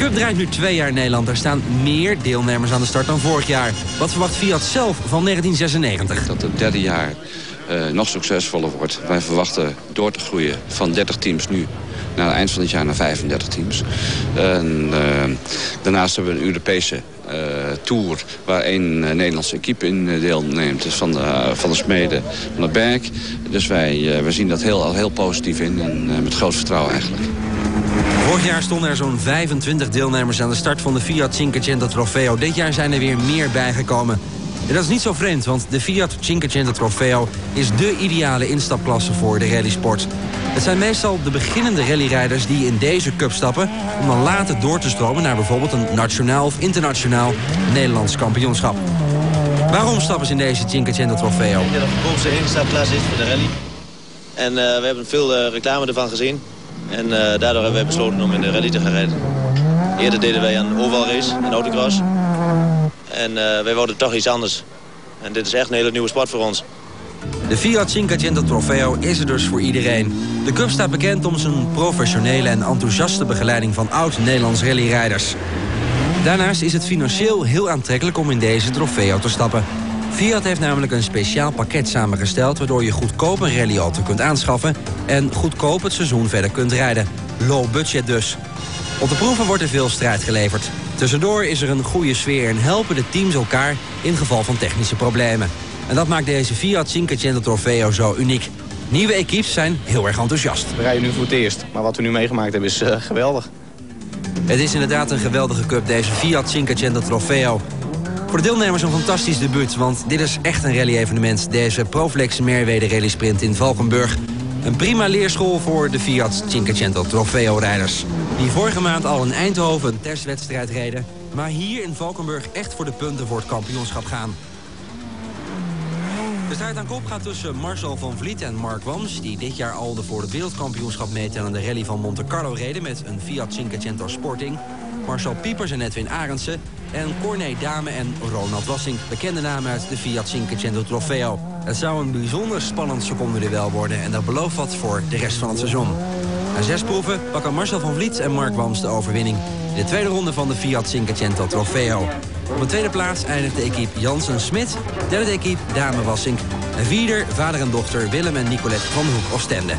Cup draait nu twee jaar in Nederland. Er staan meer deelnemers aan de start dan vorig jaar. Wat verwacht Fiat zelf van 1996? Dat het derde jaar uh, nog succesvoller wordt. Wij verwachten door te groeien van 30 teams nu naar het eind van dit jaar naar 35 teams. En, uh, daarnaast hebben we een Europese uh, tour waar één Nederlandse equipe in deelneemt. Dus van de, van de Smeden van de Berg. Dus wij, wij zien dat heel, al heel positief in en met groot vertrouwen eigenlijk. Vorig jaar stonden er zo'n 25 deelnemers aan de start van de Fiat Cinquecento Trofeo. Dit jaar zijn er weer meer bijgekomen. En dat is niet zo vreemd, want de Fiat Cinquecento Trofeo is de ideale instapklasse voor de rallysport. Het zijn meestal de beginnende rallyrijders die in deze cup stappen... om dan later door te stromen naar bijvoorbeeld een nationaal of internationaal Nederlands kampioenschap. Waarom stappen ze in deze Cinquecento Trofeo? Ik denk dat het de instapklasse is voor de rally. En uh, we hebben veel uh, reclame ervan gezien. En uh, daardoor hebben wij besloten om in de rally te gaan rijden. Eerder deden wij een oval race, een autocross. En uh, wij wouden toch iets anders. En dit is echt een hele nieuwe sport voor ons. De Fiat Cinquecento Trofeo is er dus voor iedereen. De Cup staat bekend om zijn professionele en enthousiaste begeleiding van oud-Nederlands rallyrijders. Daarnaast is het financieel heel aantrekkelijk om in deze trofeo te stappen. Fiat heeft namelijk een speciaal pakket samengesteld... waardoor je goedkoop een rallyauto kunt aanschaffen... en goedkoop het seizoen verder kunt rijden. Low budget dus. Op de proeven wordt er veel strijd geleverd. Tussendoor is er een goede sfeer en helpen de teams elkaar in geval van technische problemen. En dat maakt deze Fiat Cinquecento Trofeo zo uniek. Nieuwe equipes zijn heel erg enthousiast. We rijden nu voor het eerst, maar wat we nu meegemaakt hebben is uh, geweldig. Het is inderdaad een geweldige cup, deze Fiat Cinquecento Trofeo. Voor de deelnemers een fantastisch debuut, want dit is echt een rally-evenement. Deze Proflex Merwede Rally Sprint in Valkenburg. Een prima leerschool voor de Fiat Cinquecento Trofeo-rijders. Die vorige maand al in Eindhoven een testwedstrijd reden... maar hier in Valkenburg echt voor de punten voor het kampioenschap gaan. De strijd aan kop gaat tussen Marcel van Vliet en Mark Wams... die dit jaar al de voor het wereldkampioenschap meetellende rally van Monte Carlo reden... met een Fiat Cinquecento Sporting. Marcel Piepers en Edwin Arendsen. En Corné Dame en Ronald Wassink, bekende namen uit de Fiat Cinquecento Trofeo. Het zou een bijzonder spannend secondenduel worden... en dat belooft wat voor de rest van het seizoen. Na zes proeven pakken Marcel van Vliet en Mark Wams de overwinning... in de tweede ronde van de Fiat Cinquecento Trofeo. Op de tweede plaats eindigt de equipe Jansen-Smit, derde equipe Dame Wassink... en vierde vader en dochter Willem en Nicolette van de Hoek Oostende.